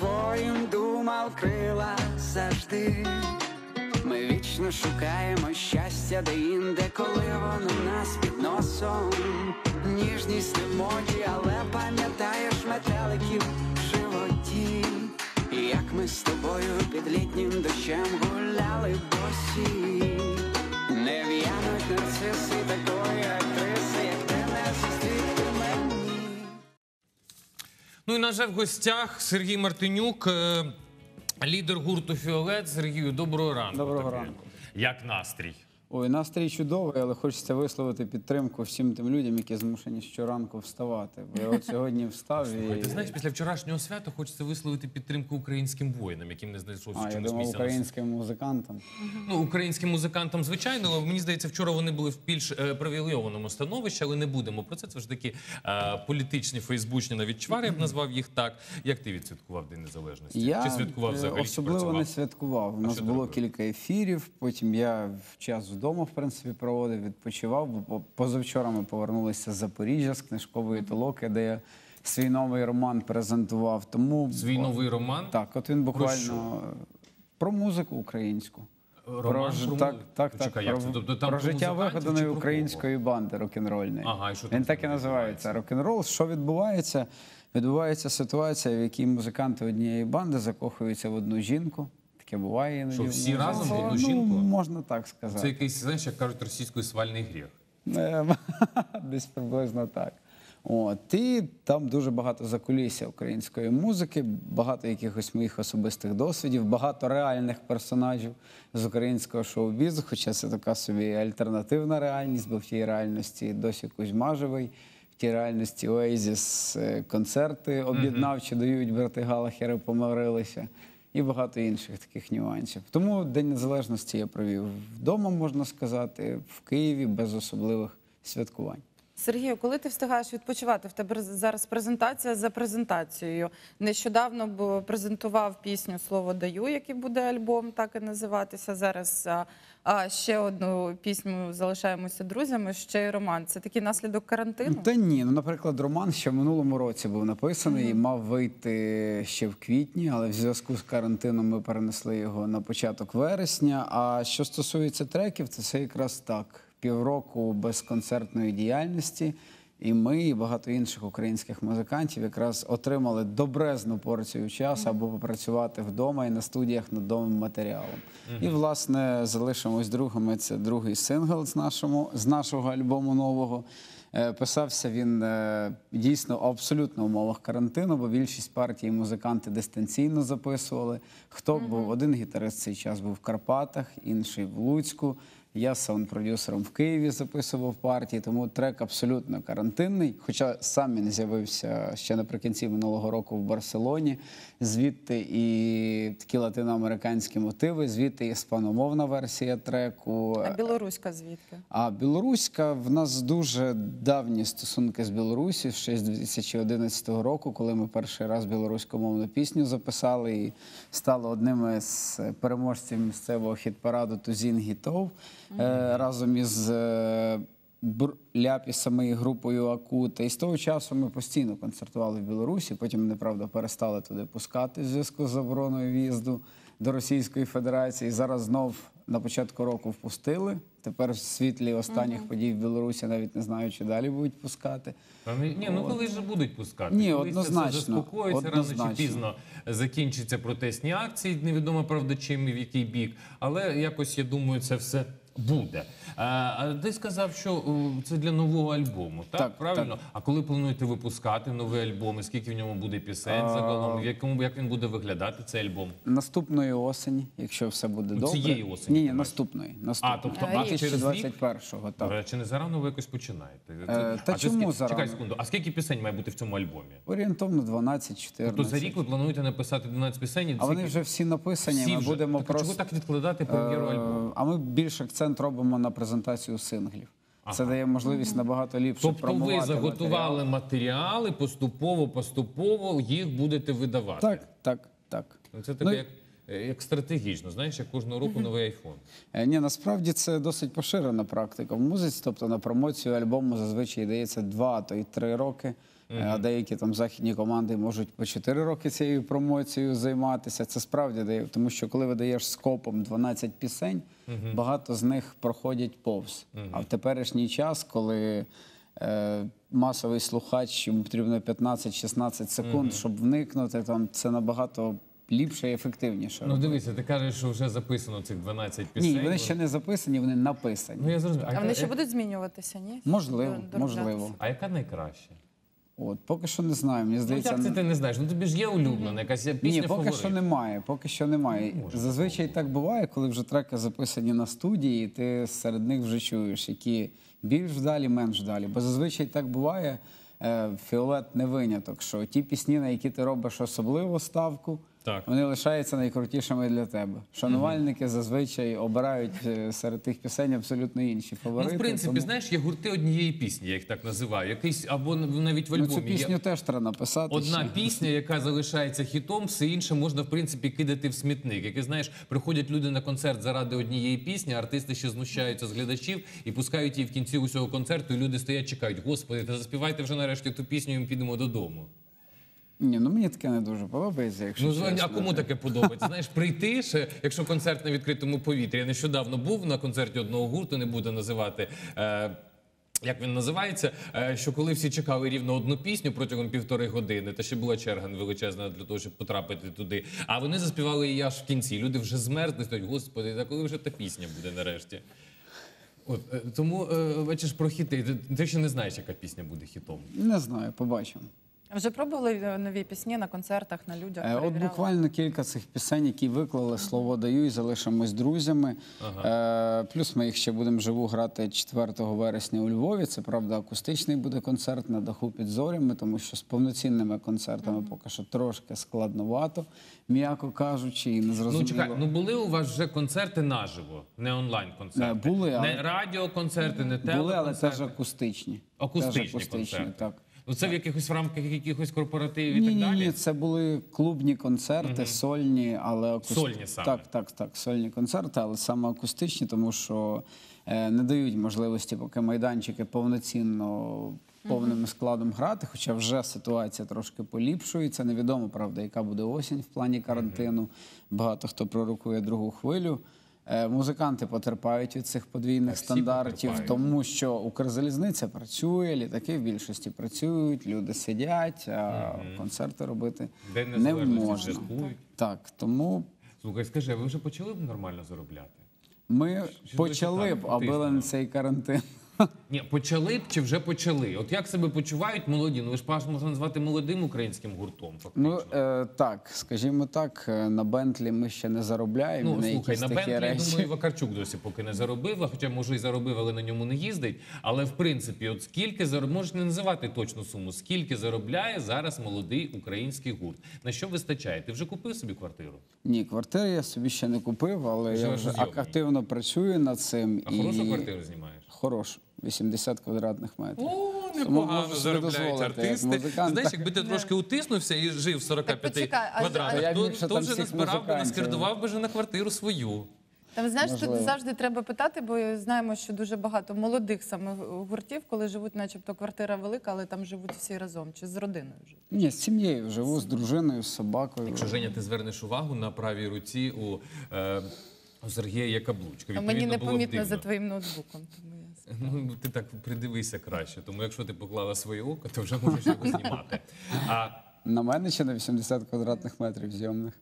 твоїм думав крила завжди. Ми вічно шукаємо щастя де інде, коли воно нас під носом. Ніжність не моді, але пам'ятаєш метеликів в животі. І як ми з тобою під літнім дощем гуляли босі. Не в'януть нарциси Ну і на жаль, в гостях Сергій Мартинюк, е, лідер гурту Фіолет. Сергію, доброго ранку. Доброго ранку. Як настрій? Ой, настрій чудовий, але хочеться висловити підтримку всім тим людям, які змушені щоранку вставати. Бо я от сьогодні встав і Ти знаєш, після вчорашнього свята хочеться висловити підтримку українським воїнам, яким не знайшовся а, я чомусь думав місця. на українським музикантам. Ну, українським музикантам, звичайно, але мені здається, вчора вони були в більш е, привілейованому становищі, але не будемо про це. Це ж такі е, політичні фейсбучні навіть чвари, я б назвав їх так. Як ти відсвяткував День Незалежності? Я Чи святкував е, взагалі? чи особливо працював? не святкував. У нас що ти було робив? кілька ефірів. Потім я в час вдома, в принципі, проводив, відпочивав. Бо позавчора ми повернулися з Запоріжжя з книжкової толоки, де я свій новий роман презентував. Тому Свій новий роман? Так, от він буквально про музику українську. Роман про так, так, так, Чекай, як це? Тобто там про про життя вигаданої української банди рок-н-рольної. Ага, і що Він так і називається рок-н-рол. Що відбувається? Відбувається ситуація, в якій музиканти однієї банди закохуються в одну жінку. Таке буває іноді. Що, всі музиці. разом в одну Ну, жінку? можна так сказати. Це якийсь, знаєш, як кажуть, російською свальний гріх. Е, Десь приблизно так. От, і там дуже багато закулісся української музики, багато якихось моїх особистих досвідів, багато реальних персонажів з українського шоу-бізу, хоча це така собі альтернативна реальність, бо в тій реальності досі Кузьма живий, в тій реальності Оазіс е, концерти об'єднавчі дають, брати Галахери помирилися. І багато інших таких нюансів. Тому День Незалежності я провів вдома, можна сказати, в Києві без особливих святкувань. Сергію, коли ти встигаєш відпочивати? В тебе зараз презентація за презентацією. Нещодавно презентував пісню Слово даю, який буде альбом, так і називатися. Зараз а, ще одну пісню залишаємося друзями. Ще й роман. Це такий наслідок карантину. Та ні, ну наприклад, роман ще в минулому році був написаний і мав вийти ще в квітні, але в зв'язку з карантином ми перенесли його на початок вересня. А що стосується треків, то це якраз так: півроку без концертної діяльності. І ми, і багато інших українських музикантів якраз отримали добрезну порцію часу, аби попрацювати вдома і на студіях над новим матеріалом. І, власне, залишимось другими. Це другий сингл з, нашому, з нашого альбому нового. Е, Писався він е, дійсно абсолютно в умовах карантину, бо більшість партій музиканти дистанційно записували. Хто був один гітарист цей час був в Карпатах, інший в Луцьку. Я саунд-продюсером в Києві записував партії, тому трек абсолютно карантинний. Хоча сам він з'явився ще наприкінці минулого року в Барселоні. Звідти і такі латиноамериканські мотиви, звідти іспаномовна версія треку. А білоруська звідки? А білоруська в нас дуже давні стосунки з Білорусі ще з 2011 року, коли ми перший раз білоруськомовну пісню записали і стали одними з переможців місцевого хіт-параду Тузін Гітов е, разом із е, Ляпісами і групою Акута. І з того часу ми постійно концертували в Білорусі. Потім, неправда, перестали туди пускати в зв'язку з забороною в'їзду до Російської Федерації. Зараз знов на початку року впустили. Тепер в світлі останніх подій в Білорусі навіть не знаю, чи далі будуть пускати. Ні, ну коли ж будуть пускати? Ні, Колись це все однозначно, заспокоїться, рано чи пізно закінчаться протестні акції, невідомо правда чим і в який бік. Але якось я думаю, це все буде. А, а ти сказав, що це для нового альбому, так? Так, Правильно? А коли плануєте випускати новий альбом? І скільки в ньому буде пісень загалом? В якому як він буде виглядати цей альбом? Наступної осені, якщо все буде добре. цієї осені, Ні, ні, наступної. наступної. А, тобто, а а через рік? 2021-го, так. Е, Чи не зарано ви якось починаєте? Е, та а чому скільки- зарано? Чекай секунду. А скільки пісень має бути в цьому альбомі? Орієнтовно 12-14. Тобто за рік ви плануєте написати 12 пісень? А вони вже всі написані. Всі ми вже. будемо так, просто чого так відкладати прем'єру Е, альбому? А ми більш акцент робимо на презентацію синглів. Це дає можливість набагато ліпше Тобто промувати ви заготували матеріал. матеріали, поступово, поступово їх будете видавати. Так, так, так. Ну, Це Ну, таке як, е, як стратегічно, знаєш, як кожного року новий айфон. Е, Ні, насправді це досить поширена практика в музиці. Тобто на промоцію альбому зазвичай дається два, а то й три роки. Е, А деякі там західні команди можуть по 4 роки цією промоцією займатися. Це справді дає, тому що коли видаєш скопом 12 пісень, багато з них проходять повз. А в теперішній час, коли е, масовий слухач йому потрібно 15-16 секунд, щоб вникнути, там це набагато ліпше і ефективніше. Ну дивися, ти кажеш, що вже записано цих 12 пісень. Ні, вони ще не записані, вони написані. Ну я зрозумів. А вони ще як- будуть змінюватися, ні? Можливо, можливо. А яка найкраща? От поки що не знаю. Мені Ну, як це ти не знаєш? Ну тобі ж є улюблена, якась пісня Ні, поки фаворит. що немає. Поки що немає. Зазвичай так буває, коли вже треки записані на студії, і ти серед них вже чуєш, які більш вдалі, менш вдалі. Бо зазвичай так буває. е, Фіолет не виняток, що ті пісні, на які ти робиш особливу ставку, Так. вони лишаються найкрутішими для тебе. Шанувальники зазвичай обирають е, серед тих пісень абсолютно інші Ну, в принципі, тому- знаєш, є гурти однієї пісні, я їх так називаю. Якийсь або навіть в ну, альбомі цю пісню є теж треба написати. одна ще. пісня, яка залишається хітом, все інше можна в принципі кидати в смітник. Який знаєш, приходять люди на концерт заради однієї пісні, артисти ще знущаються з глядачів і пускають її в кінці усього концерту. І люди стоять, чекають. Господи, та заспівайте вже нарешті ту пісню, і ми підемо додому. Ні, ну мені таке не дуже подобається. Якщо Ну чесно. а кому таке подобається? Знаєш, прийти ще, якщо концерт на відкритому повітрі. Я нещодавно був на концерті одного гурту, не буду називати. Е, як він називається? Е, що коли всі чекали рівно одну пісню протягом півтори години, та ще була черга величезна для того, щоб потрапити туди. А вони заспівали її аж в кінці. Люди вже змерзли, стоять, господи, та коли вже та пісня буде нарешті? От е, тому е, бачиш про хіти. Ти, ти ще не знаєш, яка пісня буде хітом. Не знаю, побачимо. Вже пробували е, нові пісні на концертах, на людях? Е, От буквально кілька цих пісень, які виклали слово даю і залишимось друзями. Е, плюс ми їх ще будемо живу грати 4 вересня у Львові. Це правда акустичний буде концерт на даху під зорями, тому що з повноцінними концертами поки що трошки складновато, м'яко кажучи, і не Ну зрозуміло. чекай, ну були у вас вже концерти наживо, не онлайн концерти. Е, були, але- не радіоконцерти, не Були, але теж акустичні. акустичні, Теж акустичні, концерти. так. Ну це в якихось в рамках якихось корпоративів і Ні, так ні, далі. ні, це були клубні концерти, сольні, але. Сольні саме. Так, так, так, сольні концерти, але саме акустичні, тому що е, не дають можливості, поки майданчики повноцінно повним складом грати. Хоча вже ситуація трошки поліпшується. Невідомо, правда, яка буде осінь в плані карантину. Багато хто пророкує другу хвилю. Е, Музиканти потерпають від цих подвійних всі стандартів, потерпають. тому що Укрзалізниця працює, літаки в більшості працюють, люди сидять, а концерти робити День не можна. Так, тому Слухай, скажи, а ви вже почали б нормально заробляти? ми Що почали б, аби на цей карантин. Ні, почали б чи вже почали? От як себе почувають молоді? Ну ви ж паш можна назвати молодим українським гуртом. Фактично. Ну е, так, скажімо так, е, на Бентлі ми ще не заробляємо Ну, на слухай, на Бентлі, я речі. думаю, Вакарчук досі поки не заробив, а хоча може і заробив, але на ньому не їздить. Але в принципі, от скільки зароб... можеш не називати точну суму, скільки заробляє зараз молодий український гурт? На що вистачає? Ти вже купив собі квартиру? Ні, квартири я собі ще не купив, але я вже активно працюю над цим. А хорошу квартиру знімаєш? Хорошу, 80 квадратних метрів. О, Тому непогано заробляють артисти. Знаєш, якби ти трошки утиснувся і жив в 45 Так квадратах, то, то вже всіх назбирав би, наскердував би вже на квартиру свою. Та ви знаєш, тут завжди треба питати, бо знаємо, що дуже багато молодих саме гуртів, коли живуть, начебто квартира велика, але там живуть всі разом чи з родиною вже. Ні, з сім'єю живу, з дружиною, з собакою. Якщо Женя, ти звернеш увагу на правій руці у, е, у Сергія є каблучка. А мені Відповідно, непомітно за твоїм ноутбуком. Тому. Ну, ти так придивися краще. Тому якщо ти поклала своє око, то вже можеш його знімати. А, На мене ще на 80 квадратних метрів зйомних.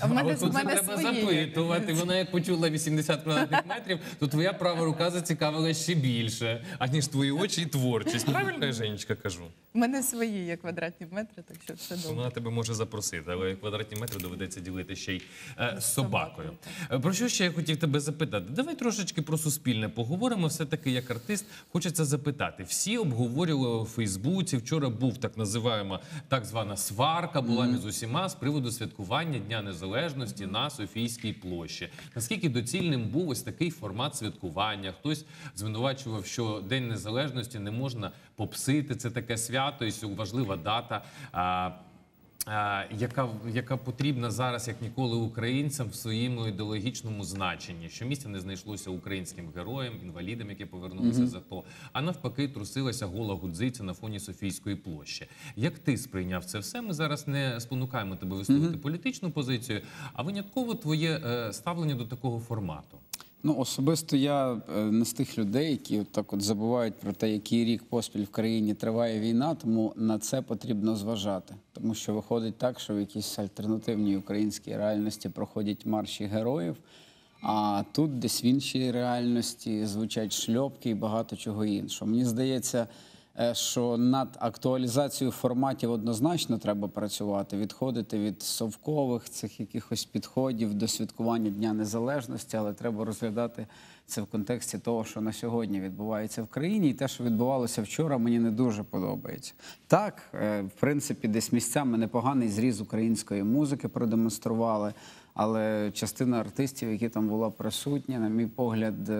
А в мене, в треба свої. запитувати. Вона як почула 80 квадратних метрів, то твоя права рука зацікавила ще більше, аніж твої очі і творчість. Правильно я Женечка кажу? В мене свої є квадратні метри, так що все добре. Вона тебе може запросити, але квадратні метри доведеться ділити ще й е, з собакою. Е, Про що ще я хотів тебе запитати? Давай трошечки про суспільне поговоримо. Все таки, як артист, хочеться запитати. Всі обговорювали у Фейсбуці. Вчора був так називаємо так звана сварка, була між усіма з приводу святкування Дня Незалежності на Софійській площі. Наскільки доцільним був ось такий формат святкування? Хтось звинувачував, що День Незалежності не можна попсити. Це таке свято, і важлива дата. Е, яка, яка потрібна зараз як ніколи українцям в своєму ідеологічному значенні, що місця не знайшлося українським героям, інвалідам, які повернулися за то, а навпаки, трусилася гола гудзиця на фоні Софійської площі. Як ти сприйняв це все? Ми зараз не спонукаємо тебе висловити політичну позицію, а винятково твоє е, ставлення до такого формату. Ну, особисто я е, не з тих людей, які от так от забувають про те, який рік поспіль в країні триває війна, тому на це потрібно зважати. Тому що виходить так, що в якійсь альтернативній українській реальності проходять марші героїв, а тут десь в іншій реальності звучать шльопки і багато чого іншого. Мені здається, що над актуалізацією форматів однозначно треба працювати, відходити від совкових цих якихось підходів до святкування Дня Незалежності, але треба розглядати це в контексті того, що на сьогодні відбувається в країні, і те, що відбувалося вчора, мені не дуже подобається. Так, е, в принципі, десь місцями непоганий зріз української музики продемонстрували, але частина артистів, які там була присутня, на мій погляд.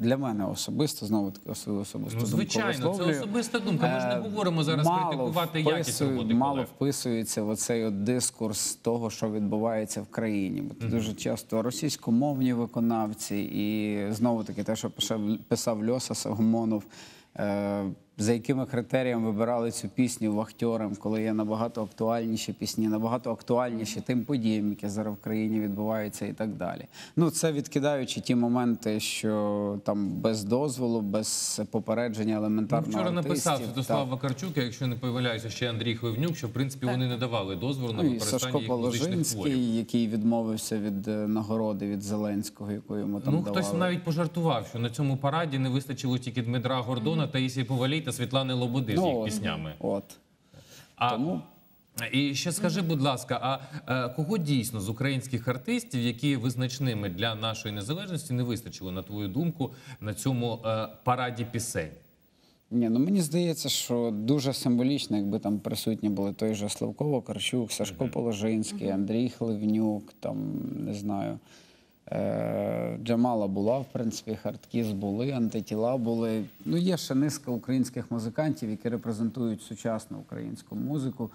Е, Для мене особисто знову таки особисто Ну, думку звичайно, це особиста думка. Ми ж не Е, говоримо зараз мало критикувати якість роботи Мало колег. вписується в оцей от дискурс того, що відбувається в країні. Бо тут дуже часто російськомовні виконавці, і знову таки те, що писав, писав Льоса Сагомонов. За якими критеріями вибирали цю пісню вахтьорам, коли є набагато актуальніші пісні, набагато актуальніші тим подіям, які зараз в країні відбуваються, і так далі. Ну це відкидаючи ті моменти, що там без дозволу, без попередження Ну, елементарно вчора написав артистів, Святослав так. Вакарчук, якщо не помиляюся, ще Андрій Хливнюк, що в принципі вони не давали дозволу на Ну, використання Сашко їх музичних творів. Який відмовився від е, нагороди від Зеленського, яку йому там Ну, давали. хтось навіть пожартував, що на цьому параді не вистачило тільки Дмитра Гордона, Таїсії Повалій та Світлани Лободи з їх піснями. От. А, Тому- І ще скажи, будь ласка, а е, кого дійсно з українських артистів, які визначними для нашої незалежності, не вистачило, на твою думку, на цьому е, параді пісень? Ні, ну мені здається, що дуже символічно, якби там присутні були той же Славко Карчук, Сашко Положинський, Андрій Хливнюк, там не знаю. Е- Джамала була, в принципі, хардкіз були, антитіла були. Ну, є ще низка українських музикантів, які репрезентують сучасну українську музику,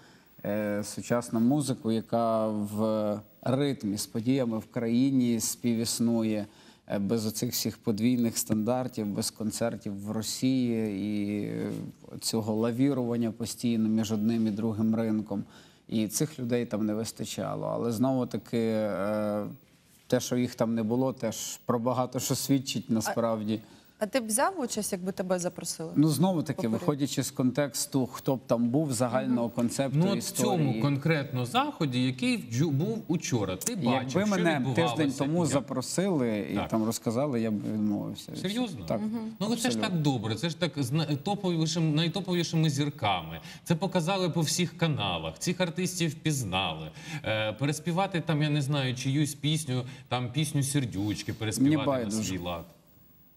е- сучасну музику, яка в ритмі з подіями в країні співіснує е, без оцих всіх подвійних стандартів, без концертів в Росії і цього лавірування постійно між одним і другим ринком. І цих людей там не вистачало. Але знову таки, те, що їх там не було, теж про багато що свідчить насправді. А ти б взяв участь, якби тебе запросили? Ну знову таки, виходячи з контексту, хто б там був загального концепту Ну, от в цьому конкретно заході, який був учора. Ти бачив, Якби мене тиждень тому запросили і Так. там розказали, я б відмовився. Серйозно? Так. Ну це ж так добре. Це ж так з топовішим, найтоповішими зірками. Це показали по всіх каналах. Цих артистів впізнали. Е, переспівати там, я не знаю, чиюсь пісню, там пісню сердючки, переспівати на свій лад.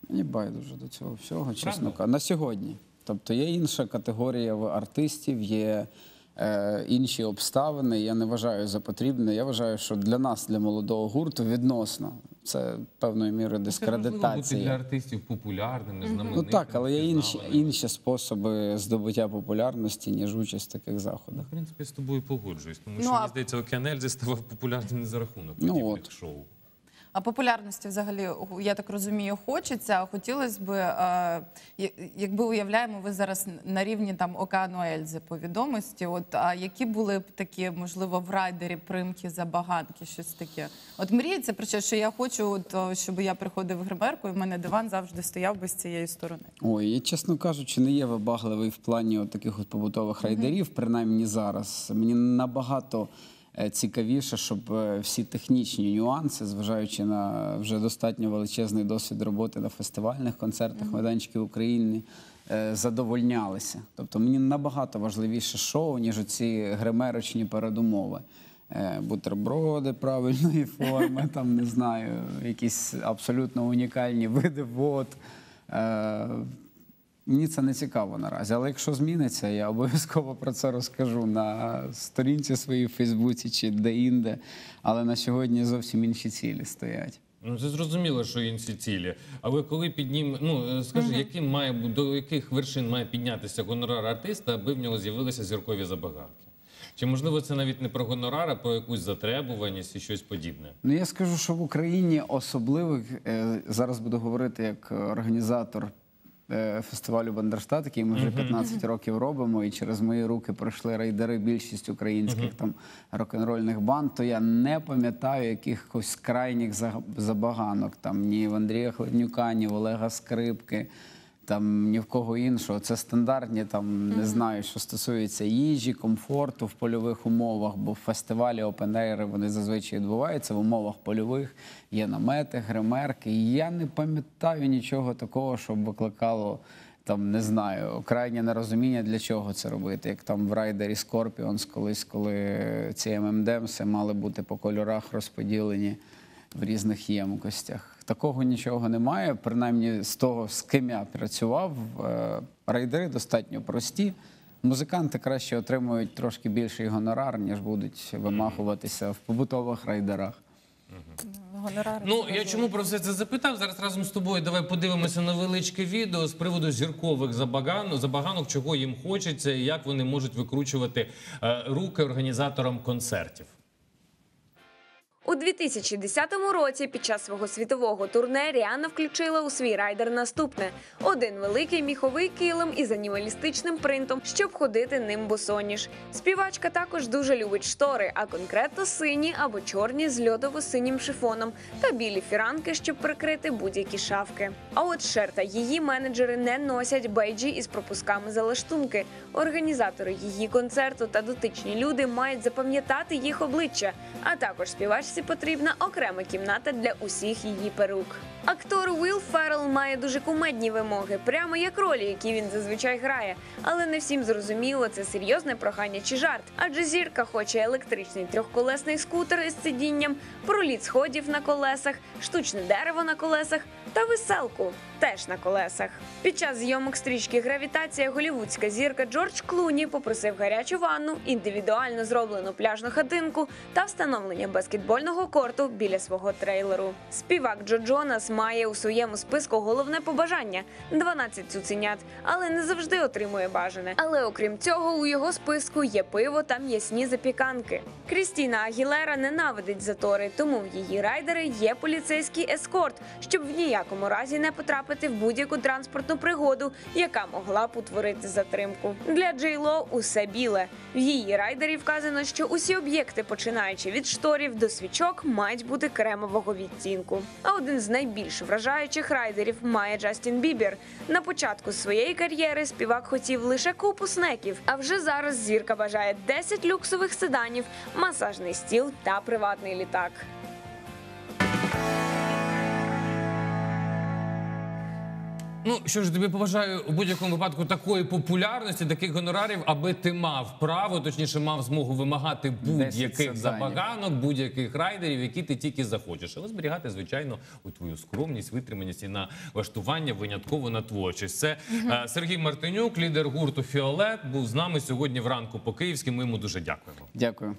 Мені байдуже до цього всього, чесно кажучи. На сьогодні. Тобто є інша категорія в артистів, є е, інші обставини. Я не вважаю за потрібне. Я вважаю, що для нас, для молодого гурту, відносно це певною мірою Ну, Це бути для артистів популярними, знаменитими. Ну так, але є інші, інші способи здобуття популярності, ніж участь в таких заходах. В принципі, з тобою погоджуюсь, тому Ну, що а- мені здається, Океан Ельзи ставав популярним не за рахунок Ну, от. шоу. А популярності взагалі, я так розумію, хочеться. Хотілося б, якби уявляємо, ви зараз на рівні там океану Ельзи по відомості. От а які були б такі, можливо, в райдері примки забаганки, щось таке? От мріється про що, що я хочу, от, щоб я приходив в гримерку, і в мене диван завжди стояв би з цієї сторони. Ой, я, чесно кажучи, не є вибагливий в плані от таких от побутових райдерів, принаймні зараз. Мені набагато цікавіше, щоб е, всі технічні нюанси, зважаючи на вже достатньо величезний досвід роботи на фестивальних концертах, майданчиків України. е, Задовольнялися. Тобто мені набагато важливіше шоу, ніж оці гримерочні передумови. Е, Бутерброди правильної форми, там не знаю, якісь абсолютно унікальні види вод. Мені це не цікаво наразі, але якщо зміниться, я обов'язково про це розкажу на сторінці своїй в Фейсбуці чи де-інде. Але на сьогодні зовсім інші цілі стоять. Ну, це зрозуміло, що інші цілі. Але коли піднім, ну е, скажи, яким має до яких вершин має піднятися гонорар артиста, аби в нього з'явилися зіркові забаганки? Чи можливо це навіть не про гонорар, а про якусь затребуваність і щось подібне? Ну я скажу, що в Україні особливих е, зараз буду говорити як організатор е, фестивалю Бандерштат, який ми вже 15 років робимо, і через мої руки пройшли рейдери більшість українських там рок-н-рольних банд. То я не пам'ятаю якихось крайніх за- забаганок там ні в Андрія Хладнюка, ні в Олега Скрипки. Там ні в кого іншого. Це стандартні, там не знаю, що стосується їжі, комфорту в польових умовах, бо в фестивалі опенейри вони зазвичай відбуваються в умовах польових. Є намети, гримерки. І я не пам'ятаю нічого такого, щоб викликало. Там не знаю, крайнє нерозуміння для чого це робити. Як там в райдері Scorpions колись, коли ці ММДМСи мали бути по кольорах розподілені в різних ємкостях. Такого нічого немає. Принаймні з того, з ким я працював, е, рейдери достатньо прості. Музиканти краще отримують трошки більший гонорар, ніж будуть вимахуватися в побутових райдерах. Ну я чому про все це запитав? Зараз разом з тобою давай подивимося невеличке відео з приводу зіркових забаган, забаганок, чого їм хочеться, і як вони можуть викручувати е, руки організаторам концертів. У 2010 році під час свого світового турне Ріанна включила у свій райдер наступне: один великий міховий килим із анімалістичним принтом, щоб ходити ним босоніж. Співачка також дуже любить штори, а конкретно сині або чорні з льодово-синім шифоном та білі фіранки, щоб прикрити будь-які шавки. А от Шер та її менеджери не носять бейджі із пропусками за лаштунки. Організатори її концерту та дотичні люди мають запам'ятати їх обличчя, а також співачці потрібна окрема кімната для усіх її перук. Актор Уилл Феррелл має дуже кумедні вимоги, прямо як ролі, які він зазвичай грає. Але не всім зрозуміло, це серйозне прохання чи жарт. Адже зірка хоче електричний трьохколесний скутер із сидінням, проліт сходів на колесах, штучне дерево на колесах та веселку теж на колесах. Під час зйомок стрічки Гравітація голівудська зірка Джордж Клуні попросив гарячу ванну, індивідуально зроблену пляжну хатинку та встановлення баскетбольного корту біля свого трейлеру. Співак Джо Джонас має у своєму списку головне побажання 12 цуценят, але не завжди отримує бажане. Але окрім цього, у його списку є пиво та м'ясні запіканки. Крістіна Агілера ненавидить затори, тому в її райдери є поліцейський ескорт, щоб в ніякому разі не потрапити в будь-яку транспортну пригоду, яка могла б утворити затримку. Для Джейло усе біле. В її райдері вказано, що усі об'єкти, починаючи від шторів до свічок, мають бути кремового відтінку. А один з найбільш вражаючих райдерів має Джастін Бібер. На початку своєї кар'єри співак хотів лише купу снеків. А вже зараз зірка бажає 10 люксових седанів, масажний стіл та приватний літак. Ну що ж, тобі побажаю у будь-якому випадку такої популярності, таких гонорарів, аби ти мав право, точніше, мав змогу вимагати будь-яких забаганок, будь-яких райдерів, які ти тільки захочеш. Але зберігати, звичайно, у твою скромність, витриманість і на влаштування винятково на творчість. Це е, Сергій Мартинюк, лідер гурту Фіолет, був з нами сьогодні вранку по київськи. Ми йому дуже дякуємо. Дякую.